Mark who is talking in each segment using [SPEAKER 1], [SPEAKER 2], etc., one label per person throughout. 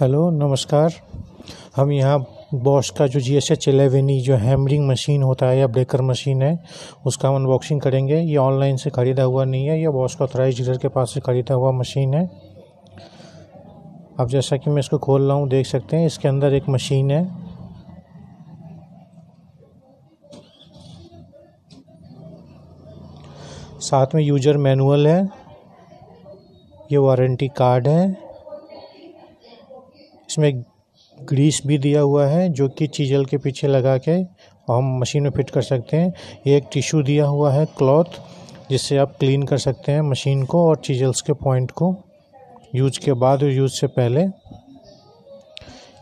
[SPEAKER 1] Hello, नमस्कार। हम यहाँ बॉश का जो जी एस एच एलेवेनी जो हैमरिंग मशीन होता है या ब्रेकर मशीन है, उसका हम अनबॉक्सिंग करेंगे। ये ऑनलाइन से ख़रीदा हुआ नहीं है, ये बॉश का ऑथराइज डीलर के पास से ख़रीदा हुआ मशीन है। अब जैसा कि मैं इसको खोल रहा हूँ, देख सकते हैं, इसके अंदर एक मशीन है। साथ में यूज़र मैनुअल है। ये वारंटी कार्ड है। इसमें ग्रीस भी दिया हुआ है, जो कि चीजल के पीछे लगा के हम मशीन में फिट कर सकते हैं। ये एक टिश्यू दिया हुआ है, क्लॉथ, जिससे आप क्लीन कर सकते हैं मशीन को और चीजल्स के पॉइंट को। यूज़ के बाद और यूज़ से पहले।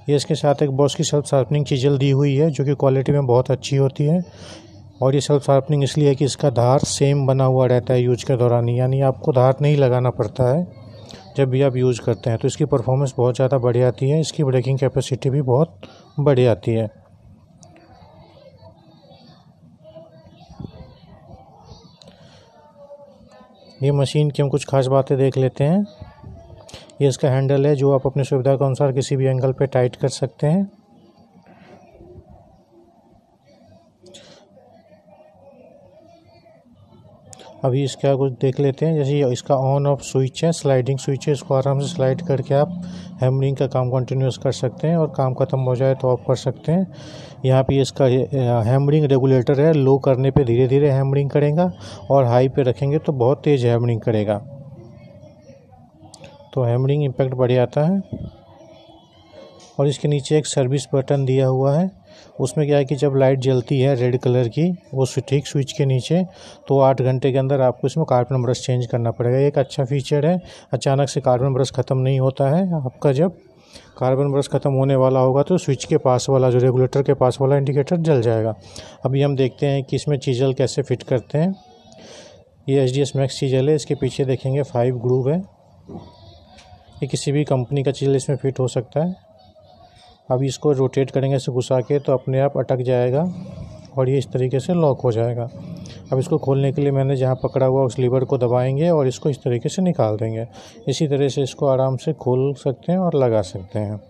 [SPEAKER 1] ये इसके साथ एक बॉस की सेल्फ शार्पनिंग चीजल दी हुई है, जो कि क्वालिटी में बहुत अच्छी होती है। और ये सेल्फ शार्पनिंग इसलिए है कि इसका धार सेम बना हुआ रहता है यूज़ के दौरान, यानी आपको धार नहीं लगाना पड़ता है। जब भी आप यूज़ करते हैं तो इसकी परफॉर्मेंस बहुत ज़्यादा बढ़ जाती है। इसकी ब्रेकिंग कैपेसिटी भी बहुत बढ़ जाती है। ये मशीन की हम कुछ खास बातें देख लेते हैं। ये इसका हैंडल है, जो आप अपनी सुविधा के अनुसार किसी भी एंगल पे टाइट कर सकते हैं। अभी इसका कुछ देख लेते हैं। जैसे इसका ऑन ऑफ़ स्विच है स्लाइडिंग स्विच है, इसको आराम से स्लाइड करके आप हैमरिंग का काम कंटिन्यूस कर सकते हैं और काम ख़त्म हो जाए तो ऑफ़ कर सकते हैं। यहाँ पे इसका हैमरिंग रेगुलेटर है लो करने पे धीरे धीरे हैमरिंग करेगा और हाई पे रखेंगे तो बहुत तेज़ हैमरिंग करेगा। तो हैमरिंग इम्पैक्ट बढ़ जाता है। और इसके नीचे एक सर्विस बटन दिया हुआ है। उसमें क्या है कि जब लाइट जलती है रेड कलर की, वो ठीक स्विच के नीचे तो आठ घंटे के अंदर आपको इसमें कार्बन ब्रश चेंज करना पड़ेगा। एक अच्छा फीचर है। अचानक से कार्बन ब्रश ख़त्म नहीं होता है। आपका जब कार्बन ब्रश ख़त्म होने वाला होगा तो स्विच के पास वाला, जो रेगुलेटर के पास वाला इंडिकेटर जल जाएगा। अभी हम देखते हैं कि इसमें चीजल कैसे फिट करते हैं। ये H D S max chisel है। इसके पीछे देखेंगे फाइव ग्रूव है। ये किसी भी कंपनी का चीजल इसमें फिट हो सकता है। अब इसको रोटेट करेंगे इसे घुसा के तो अपने आप अटक जाएगा और ये इस तरीके से लॉक हो जाएगा। अब इसको खोलने के लिए मैंने जहाँ पकड़ा हुआ उस लीवर को दबाएँगे और इसको इस तरीके से निकाल देंगे। इसी तरह से इसको आराम से खोल सकते हैं और लगा सकते हैं।